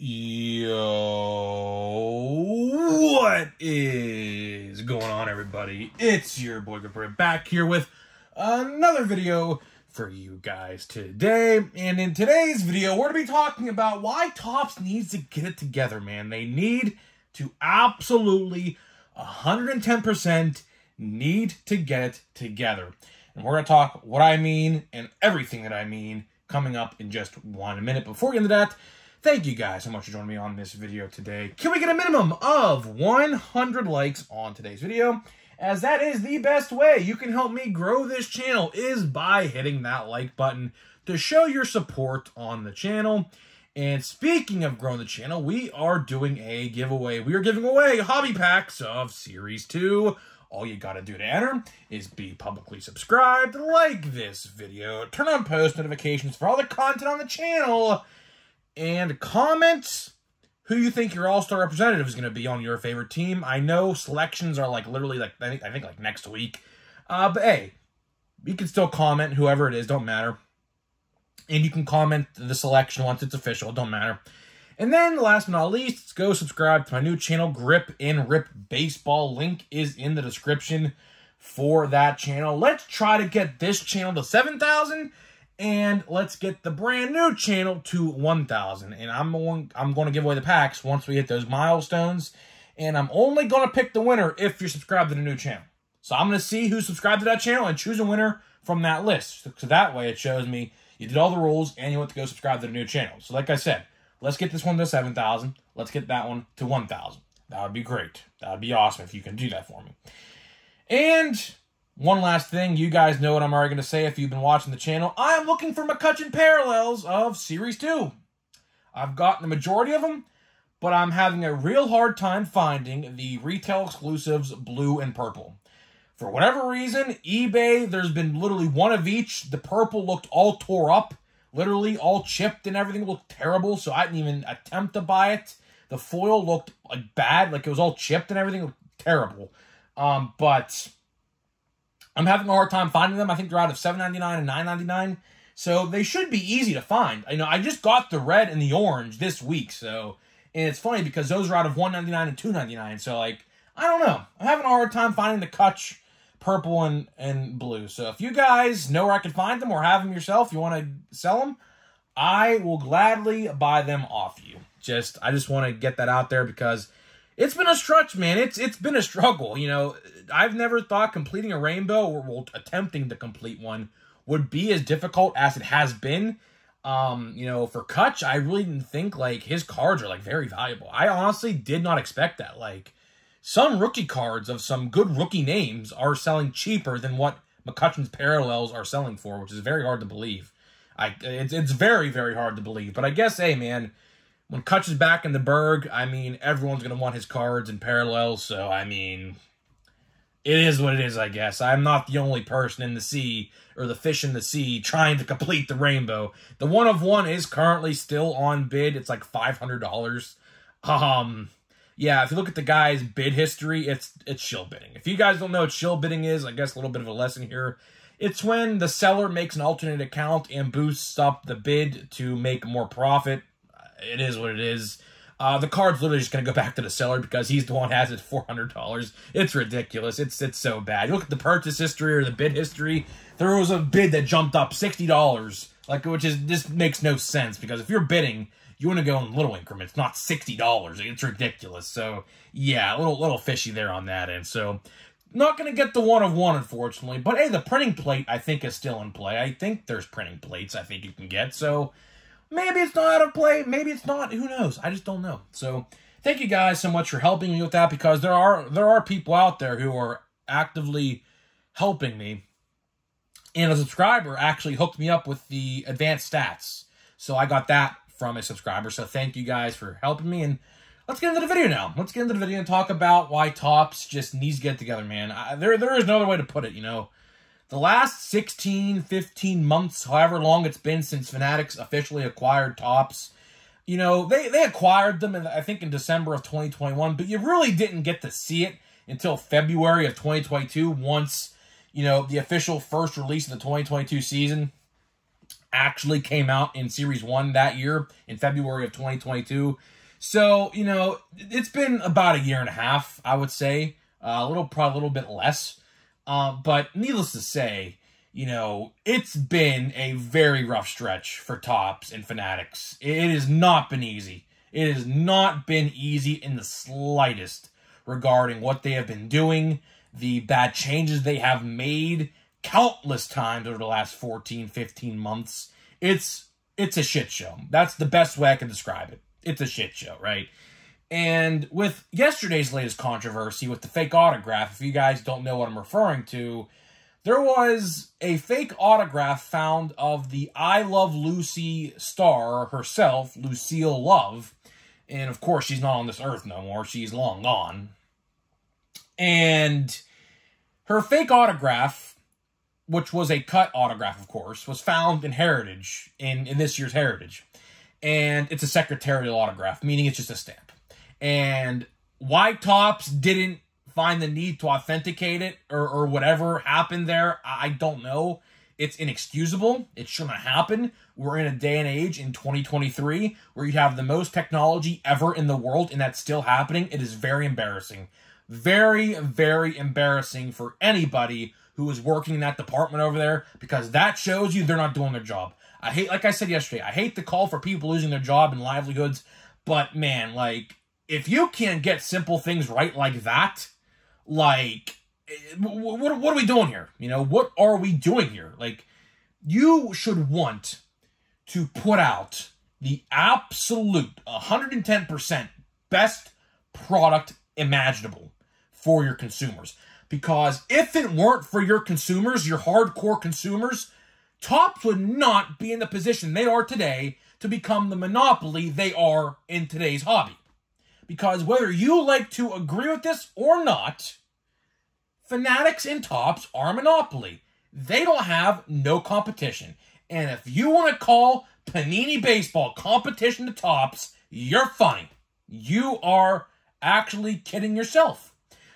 Yo, what is going on, everybody? It's your boy Gabrit back here with another video for you guys today. And in today's video, we're going to be talking about why Topps needs to get it together, man. They need to absolutely 110% need to get it together. And we're going to talk what I mean and everything that I mean coming up in just one minute. Before we get into that, Thank you guys so much for joining me on this video today. Can we get a minimum of 100 likes on today's video? As that is the best way you can help me grow this channel is by hitting that like button to show your support on the channel. And speaking of growing the channel, we are doing a giveaway. We are giving away hobby packs of Series 2. All you gotta do to enter is be publicly subscribed, like this video, turn on post notifications for all the content on the channel, and comment who you think your all-star representative is going to be on your favorite team. I know selections are like literally like I think I think like next week. Uh, but hey, you can still comment whoever it is, don't matter. And you can comment the selection once it's official, don't matter. And then last but not least, go subscribe to my new channel, Grip n Rip Baseball. Link is in the description for that channel. Let's try to get this channel to 7,000 and let's get the brand new channel to 1,000. And I'm going, I'm going to give away the packs once we hit those milestones. And I'm only going to pick the winner if you're subscribed to the new channel. So I'm going to see who's subscribed to that channel and choose a winner from that list. So, so that way it shows me you did all the rules and you went to go subscribe to the new channel. So like I said, let's get this one to 7,000. Let's get that one to 1,000. That would be great. That would be awesome if you can do that for me. And one last thing, you guys know what I'm already going to say if you've been watching the channel. I'm looking for McCutchen parallels of Series 2. I've gotten the majority of them, but I'm having a real hard time finding the retail exclusives blue and purple. For whatever reason, eBay, there's been literally one of each. The purple looked all tore up, literally all chipped and everything looked terrible, so I didn't even attempt to buy it. The foil looked like bad, like it was all chipped and everything looked terrible. Um, but I'm having a hard time finding them. I think they're out of $7.99 and $9.99. So they should be easy to find. You know, I just got the red and the orange this week. So, and it's funny because those are out of $1.99 and $2.99. So, like, I don't know. I'm having a hard time finding the Kutch purple and, and blue. So if you guys know where I can find them or have them yourself, you want to sell them, I will gladly buy them off you. Just, I just want to get that out there because it's been a stretch, man. It's it's been a struggle. You know, I've never thought completing a rainbow or well, attempting to complete one would be as difficult as it has been. Um, you know, for Kutch, I really didn't think like his cards are like very valuable. I honestly did not expect that. Like some rookie cards of some good rookie names are selling cheaper than what McCutchen's parallels are selling for, which is very hard to believe. I it's it's very very hard to believe. But I guess, hey, man when Kutch is back in the Burgh, I mean, everyone's going to want his cards in parallels. So, I mean, it is what it is, I guess. I'm not the only person in the sea or the fish in the sea trying to complete the rainbow. The one of one is currently still on bid. It's like $500. Um, yeah, if you look at the guy's bid history, it's it's shill bidding. If you guys don't know what shill bidding is, I guess a little bit of a lesson here. It's when the seller makes an alternate account and boosts up the bid to make more profit it is what it is. Uh, the card's literally just going to go back to the seller because he's the one has it four hundred dollars. It's ridiculous. It's it's so bad. You look at the purchase history or the bid history. There was a bid that jumped up sixty dollars, like which is this makes no sense because if you're bidding, you want to go in little increments, not sixty dollars. It's ridiculous. So yeah, a little little fishy there on that end. So not going to get the one of one, unfortunately. But hey, the printing plate I think is still in play. I think there's printing plates I think you can get. So Maybe it's not out of play. Maybe it's not. Who knows? I just don't know. So thank you guys so much for helping me with that because there are there are people out there who are actively helping me. And a subscriber actually hooked me up with the advanced stats. So I got that from a subscriber. So thank you guys for helping me. And let's get into the video now. Let's get into the video and talk about why Topps just needs to get together, man. I, there, there is no other way to put it, you know the last 16, 15 months, however long it's been since Fanatics officially acquired Topps, you know, they, they acquired them, in, I think, in December of 2021, but you really didn't get to see it until February of 2022 once, you know, the official first release of the 2022 season actually came out in Series 1 that year in February of 2022. So, you know, it's been about a year and a half, I would say. Uh, a little, probably a little bit less. Uh, but needless to say, you know, it's been a very rough stretch for Topps and Fanatics. It has not been easy. It has not been easy in the slightest regarding what they have been doing, the bad changes they have made countless times over the last 14, 15 months. It's it's a shit show. That's the best way I can describe it. It's a shit show, right? And with yesterday's latest controversy with the fake autograph, if you guys don't know what I'm referring to, there was a fake autograph found of the I Love Lucy star herself, Lucille Ball. And of course, she's not on this earth no more. She's long gone. And her fake autograph, which was a cut autograph, of course, was found in Heritage, in, in this year's Heritage. And it's a secretarial autograph, meaning it's just a stamp. And why Topps didn't find the need to authenticate it or, or whatever happened there, I don't know. It's inexcusable. It shouldn't happen. We're in a day and age in 2023 where you have the most technology ever in the world and that's still happening. It is very embarrassing. Very, very embarrassing for anybody who is working in that department over there because that shows you they're not doing their job. I hate, like I said yesterday, I hate the call for people losing their job and livelihoods, but man, like, if you can't get simple things right like that, like eh, what, what are we doing here? You know, what are we doing here? Like, you should want to put out the absolute 110% best product imaginable for your consumers. Because if it weren't for your consumers, your hardcore consumers, Topps would not be in the position they are today to become the monopoly they are in today's hobby. Because whether you like to agree with this or not, Fanatics and Topps are a monopoly. They don't have no competition. And if you want to call Panini Baseball competition to Topps, you're funny. You are actually kidding yourself.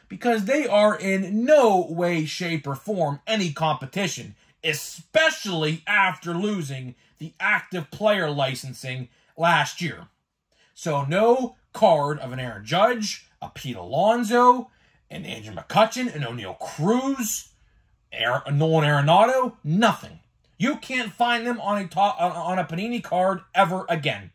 Because they are in no way, shape, or form any competition, especially after losing the active player licensing last year. So no card of an Aaron Judge, a Pete Alonso, and Andrew McCutchen and Oneil Cruz, Aaron, Nolan Arenado, nothing. You can't find them on a on a Panini card ever again.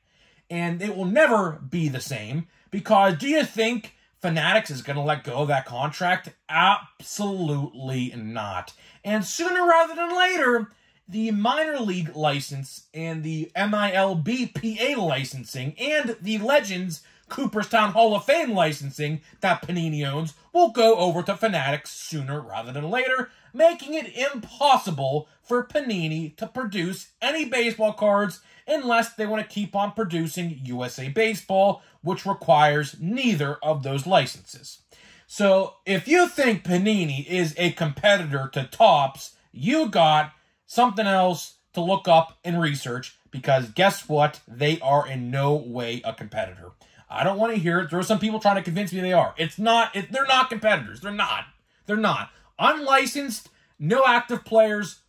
And it will never be the same because do you think Fanatics is going to let go of that contract? Absolutely not. And sooner rather than later, the minor league license and the MILB PA licensing and the Legends Cooperstown Hall of Fame licensing that Panini owns will go over to Fanatics sooner rather than later, making it impossible for Panini to produce any baseball cards unless they want to keep on producing USA Baseball, which requires neither of those licenses. So if you think Panini is a competitor to Topps, you got something else to look up and research because guess what? They are in no way a competitor. I don't want to hear it. There are some people trying to convince me they are. It's not. It, they're not competitors. They're not. They're not. Unlicensed, no active players.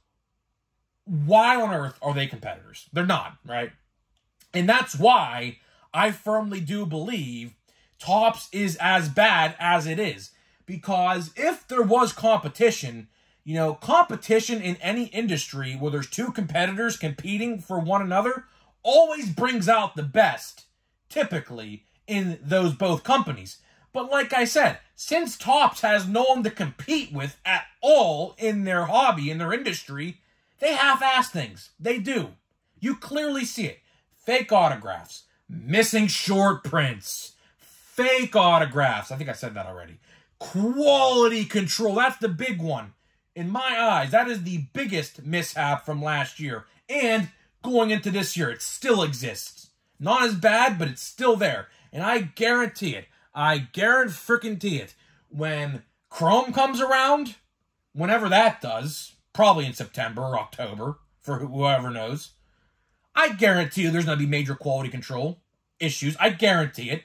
Why on earth are they competitors? They're not, right? And that's why I firmly do believe Topps is as bad as it is. Because if there was competition, you know, competition in any industry where there's two competitors competing for one another always brings out the best, typically, in those both companies. But like I said, since Topps has no one to compete with at all in their hobby, in their industry, they half-ass things. They do. You clearly see it. Fake autographs, missing short prints, fake autographs. I think I said that already. Quality control. That's the big one. In my eyes, that is the biggest mishap from last year. And going into this year, it still exists. Not as bad, but it's still there. And I guarantee it. I guarantee it. When Chrome comes around, whenever that does, probably in September or October, for whoever knows, I guarantee you there's going to be major quality control issues. I guarantee it.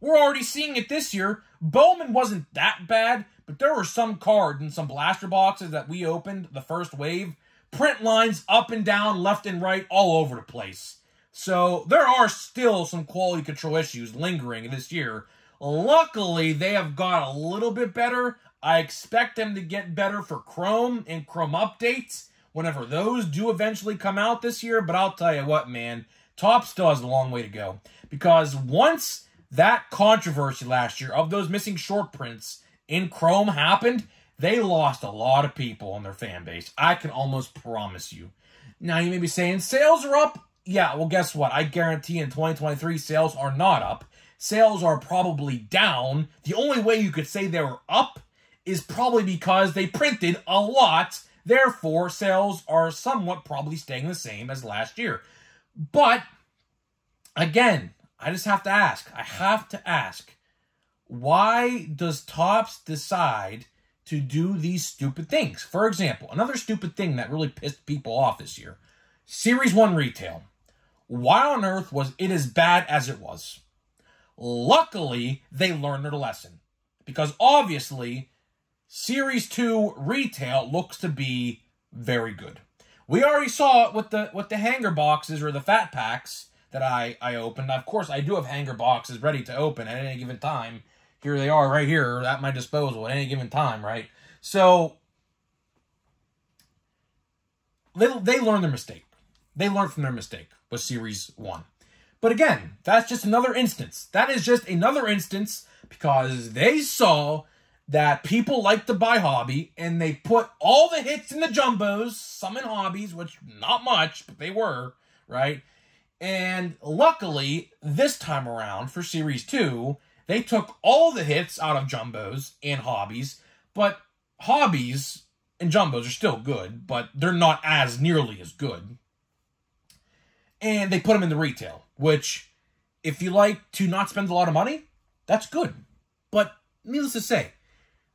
We're already seeing it this year. Bowman wasn't that bad, but there were some cards and some blaster boxes that we opened, the first wave, print lines up and down, left and right, all over the place. So there are still some quality control issues lingering this year. Luckily, they have got a little bit better. I expect them to get better for Chrome and Chrome updates whenever those do eventually come out this year. But I'll tell you what, man, Topps still has a long way to go. Because once that controversy last year of those missing short prints in Chrome happened, they lost a lot of people on their fan base. I can almost promise you. Now, you may be saying sales are up. Yeah, well, guess what? I guarantee in 2023, sales are not up. Sales are probably down. The only way you could say they were up is probably because they printed a lot. Therefore, sales are somewhat probably staying the same as last year. But, again, I just have to ask. I have to ask. Why does Topps decide to do these stupid things? For example, another stupid thing that really pissed people off this year. Series 1 retail. Why on earth was it as bad as it was? Luckily, they learned their lesson. Because obviously, Series 2 retail looks to be very good. We already saw it with the with the hanger boxes or the fat packs that I, I opened. Of course, I do have hanger boxes ready to open at any given time. Here they are right here at my disposal at any given time, right? So, they, they learned their mistake. They learned from their mistake with Series 1. But again, that's just another instance. That is just another instance because they saw that people like to buy hobby and they put all the hits in the jumbos, some in hobbies, which not much, but they were, right? And luckily, this time around for Series 2, they took all the hits out of jumbos and hobbies, but hobbies and jumbos are still good, but they're not as nearly as good. And they put them in the retail, which, if you like to not spend a lot of money, that's good. But needless to say,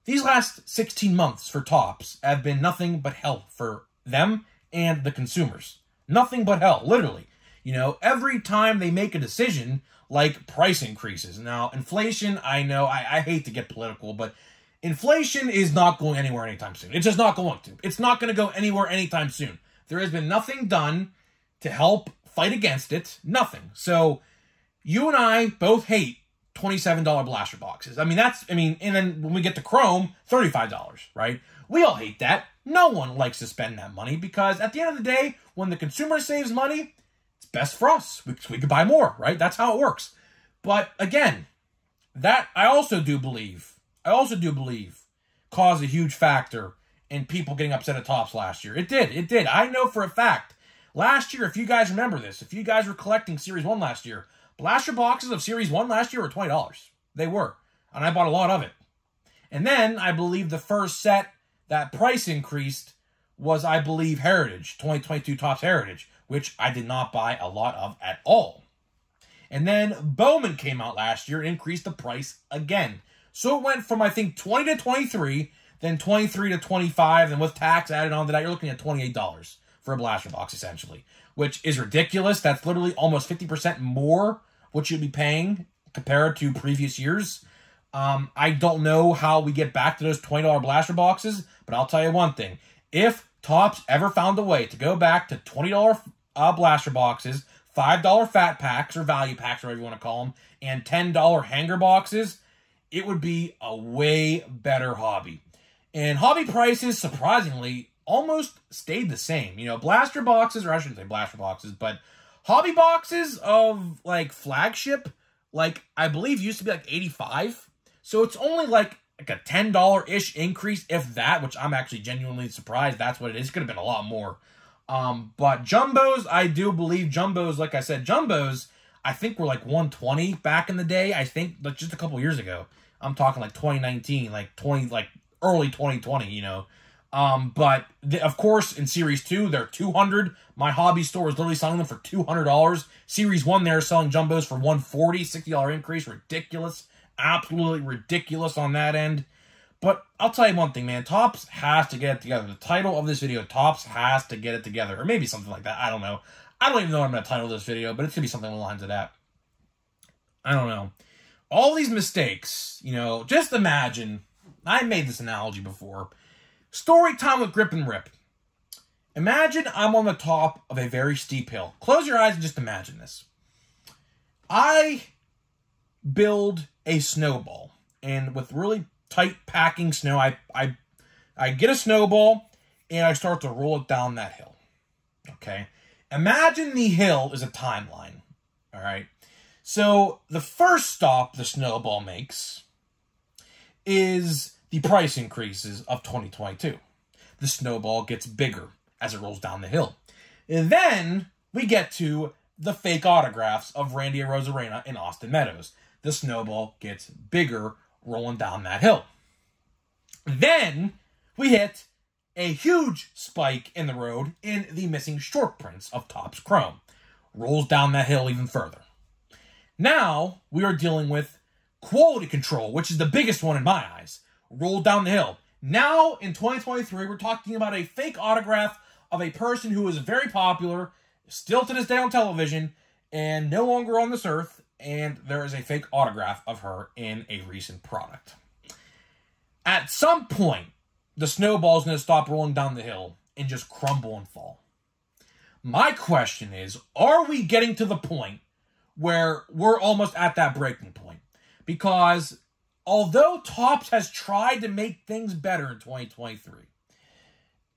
these last 16 months for Topps have been nothing but hell for them and the consumers. Nothing but hell, literally. You know, every time they make a decision, like price increases. Now, inflation, I know, I, I hate to get political, but inflation is not going anywhere anytime soon. It's just not going to. It's not going to go anywhere anytime soon. There has been nothing done to help fight against it. Nothing. So, you and I both hate $27 blaster boxes. I mean, that's, I mean, and then when we get to Chrome, $35, right? We all hate that. No one likes to spend that money because at the end of the day, when the consumer saves money, it's best for us. We, we could buy more, right? That's how it works. But again, that I also do believe, I also do believe caused a huge factor in people getting upset at Topps last year. It did. It did. I know for a fact. Last year, if you guys remember this, if you guys were collecting Series 1 last year, blaster boxes of Series 1 last year were $20. They were. And I bought a lot of it. And then I believe the first set that price increased was, I believe, Heritage, 2022 Topps Heritage, which I did not buy a lot of at all. And then Bowman came out last year and increased the price again. So it went from, I think, 20 to 23, then 23 to 25, and with tax added on to that, you're looking at $28 for a blaster box, essentially, which is ridiculous. That's literally almost 50% more what you'd be paying compared to previous years. Um, I don't know how we get back to those $20 blaster boxes, but I'll tell you one thing. If Topps ever found a way to go back to $20 uh, blaster boxes, $5 fat packs or value packs, or whatever you want to call them, and $10 hanger boxes, it would be a way better hobby. And hobby prices, surprisingly, almost stayed the same. You know, blaster boxes, or I shouldn't say blaster boxes, but hobby boxes of like flagship, like I believe used to be like 85. So it's only like like a $10 ish increase, if that, which I'm actually genuinely surprised that's what it is. It could have been a lot more. Um, but jumbos, I do believe jumbos, like I said, jumbos, I think were like 120 back in the day. I think like just a couple years ago. I'm talking like 2019, like 20, like early 2020, you know. Um, but of course, in Series 2, they're 200 My hobby store is literally selling them for $200. Series 1, they're selling jumbos for 140 $60 increase. Ridiculous. Absolutely ridiculous on that end. But I'll tell you one thing, man. Topps has to get it together. The title of this video, Topps has to get it together. Or maybe something like that. I don't know. I don't even know what I'm to title this video, but it's to be something along the lines of that. I don't know. All these mistakes, you know, just imagine. I made this analogy before Story time with Grip n Rip. Imagine I'm on the top of a very steep hill. Close your eyes and just imagine this. I build a snowball, and with really tight packing snow, I I I get a snowball and I start to roll it down that hill. Okay. Imagine the hill is a timeline. All right. So the first stop the snowball makes is the price increases of 2022. The snowball gets bigger as it rolls down the hill. And then we get to the fake autographs of Randy Arozarena and Austin Meadows. The snowball gets bigger rolling down that hill. Then we hit a huge spike in the road in the missing short prints of Topps Chrome. Rolls down that hill even further. Now we are dealing with quality control, which is the biggest one in my eyes. Rolled down the hill. Now in 2023, we're talking about a fake autograph of a person who is very popular, still to this day on television, and no longer on this earth, and there is a fake autograph of her in a recent product. At some point, the snowball's going to stop rolling down the hill and just crumble and fall. My question is, are we getting to the point where we're almost at that breaking point? Because although Topps has tried to make things better in 2023,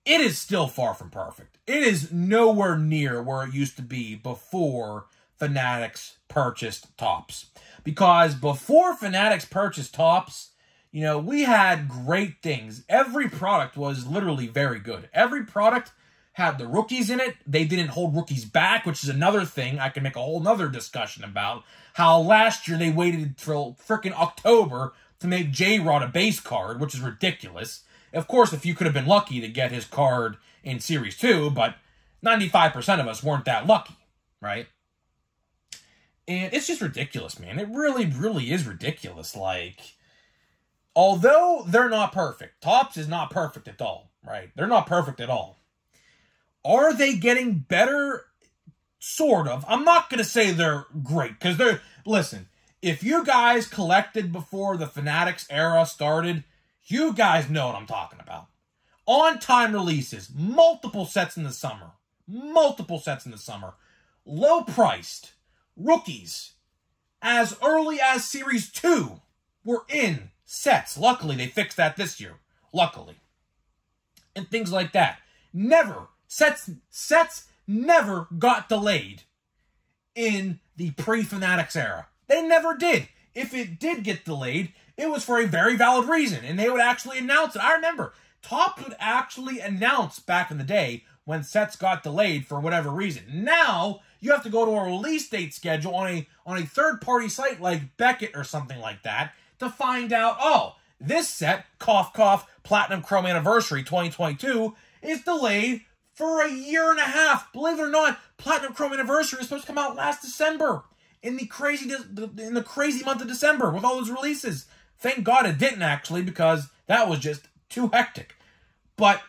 it is still far from perfect. It is nowhere near where it used to be before Fanatics purchased Topps. Because before Fanatics purchased Topps, you know, we had great things. Every product was literally very good. Every product had the rookies in it. They didn't hold rookies back, which is another thing I can make a whole nother discussion about. How last year they waited until freaking October to make J-Rod a base card, which is ridiculous. Of course, if you could have been lucky to get his card in Series 2, but 95% of us weren't that lucky, right? And it's just ridiculous, man. It really, really is ridiculous. Like, although they're not perfect, Topps is not perfect at all, right? They're not perfect at all. Are they getting better? Sort of. I'm not going to say they're great because they're, listen, if you guys collected before the Fanatics era started, you guys know what I'm talking about. On time releases, multiple sets in the summer, multiple sets in the summer, low priced, rookies, as early as Series 2 were in sets. Luckily, they fixed that this year. Luckily. And things like that. Never, sets, sets never got delayed in the pre-Fanatics era. They never did. If it did get delayed, it was for a very valid reason, and they would actually announce it. I remember Topps would actually announce back in the day when sets got delayed for whatever reason. Now you have to go to a release date schedule on a on a third party site like Beckett or something like that to find out. Oh, this set, cough cough, Platinum Chrome Anniversary 2022, is delayed for a year and a half. Believe it or not, Platinum Chrome Anniversary is supposed to come out last December in the crazy in the crazy month of December with all those releases. Thank God it didn't actually because that was just too hectic. But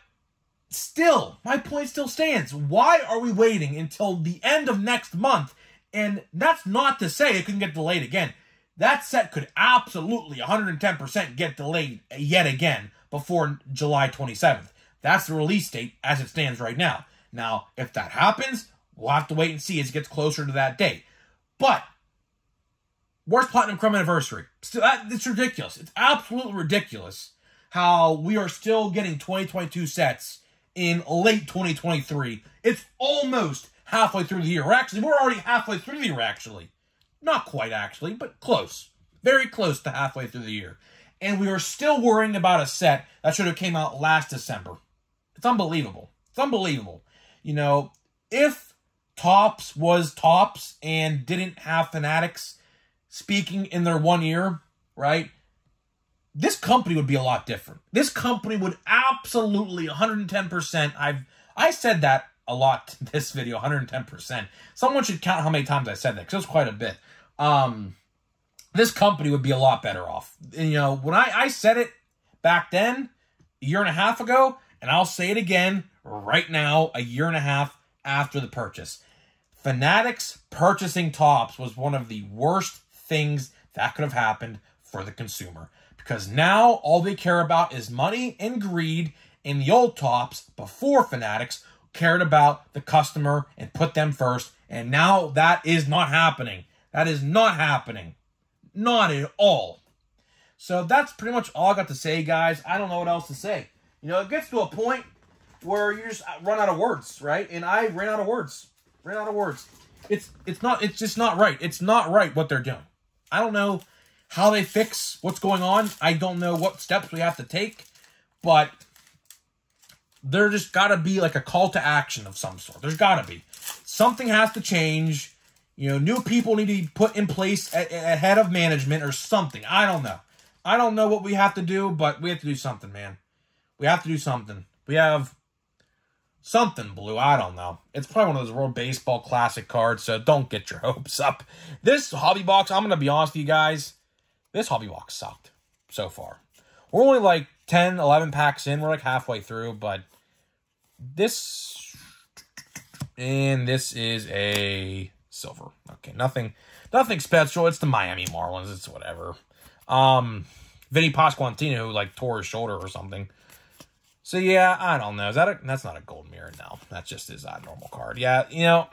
still, my point still stands. Why are we waiting until the end of next month? And that's not to say it couldn't get delayed again. That set could absolutely 110% get delayed yet again before July 27th. That's the release date as it stands right now. Now, if that happens, we'll have to wait and see as it gets closer to that date. But worst Platinum Chrome Anniversary? Still, it's ridiculous. It's absolutely ridiculous how we are still getting 2022 sets in late 2023. It's almost halfway through the year. actually, we're already halfway through the year, actually. Not quite, actually, but close. Very close to halfway through the year. And we are still worrying about a set that should have came out last December. It's unbelievable. It's unbelievable. You know, if Topps was Topps and didn't have Fanatics speaking in their one ear, right? This company would be a lot different. This company would absolutely 110%. I've I said that a lot this video, 110%. Someone should count how many times I said that because it was quite a bit. Um, this company would be a lot better off. You know, when I, I said it back then, a year and a half ago, and I'll say it again right now, a year and a half after the purchase. Fanatics purchasing Topps was one of the worst things that could have happened for the consumer. Because now all they care about is money and greed, In the old Topps, before Fanatics cared about the customer and put them first. And now that is not happening. That is not happening. Not at all. So that's pretty much all I got to say, guys. I don't know what else to say. You know, it gets to a point where you just uh, run out of words, right? And I ran out of words. Ran out of words. It's it's not it's just not right. It's not right what they're doing. I don't know how they fix what's going on. I don't know what steps we have to take, but there just got to be like a call to action of some sort. There's got to be. Something has to change. You know, new people need to be put in place ahead of management or something. I don't know. I don't know what we have to do, but we have to do something, man. We have to do something. We have something blue. I don't know. It's probably one of those World Baseball Classic cards, so don't get your hopes up. This hobby box, I'm going to be honest with you guys, this hobby box sucked so far. We're only like 10, 11 packs in. We're like halfway through, but this and this is a silver. Okay, nothing nothing special. It's the Miami Marlins. It's whatever. Um Vinny Pasquantino who like tore his shoulder or something. So yeah, I don't know. Is that a, that's not a gold mirror? No, that's just his uh, normal card. Yeah, you know,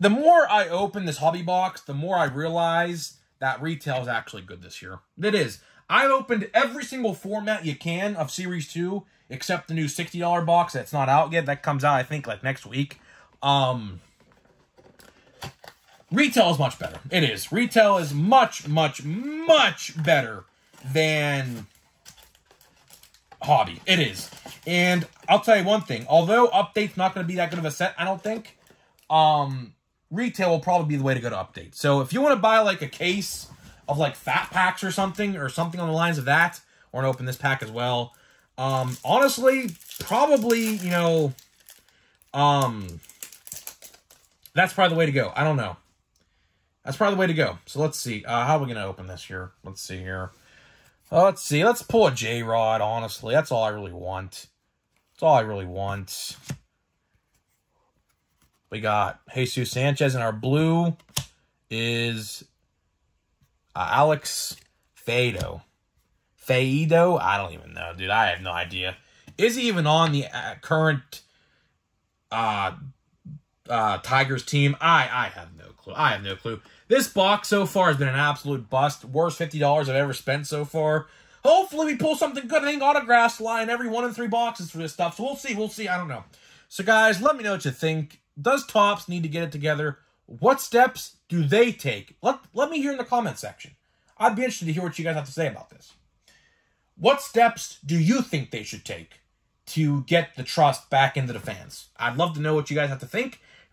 the more I open this hobby box, the more I realize that retail is actually good this year. It is. I've opened every single format you can of Series 2, except the new $60 box that's not out yet. That comes out, I think, like next week. Um, retail is much better. It is. Retail is much, much, much better than hobby. It is. And I'll tell you one thing. Although update's not going to be that good of a set, I don't think, um, retail will probably be the way to go to update. So if you want to buy like a case of like fat packs or something or something on the lines of that. Or to open this pack as well. Um, honestly, probably, you know, um, that's probably the way to go. I don't know. That's probably the way to go. So let's see. Uh, how are we going to open this here? Let's see here. Uh, let's see. Let's pull a J-Rod, honestly. That's all I really want. That's all I really want. We got Jesus Sanchez, and our blue is uh, Alex Faedo. Faedo? I don't even know, dude. I have no idea. Is he even on the uh, current uh, uh, Tigers team? I, I have no clue. I have no clue. This box so far has been an absolute bust. Worst $50 I've ever spent so far. Hopefully we pull something good. I think autographs line every one in three boxes for this stuff. So we'll see. We'll see. I don't know. So guys, let me know what you think. Does Topps need to get it together? What steps do they take? Let, let me hear in the comment section. I'd be interested to hear what you guys have to say about this. What steps do you think they should take to get the trust back into the fans? I'd love to know what you guys have to think,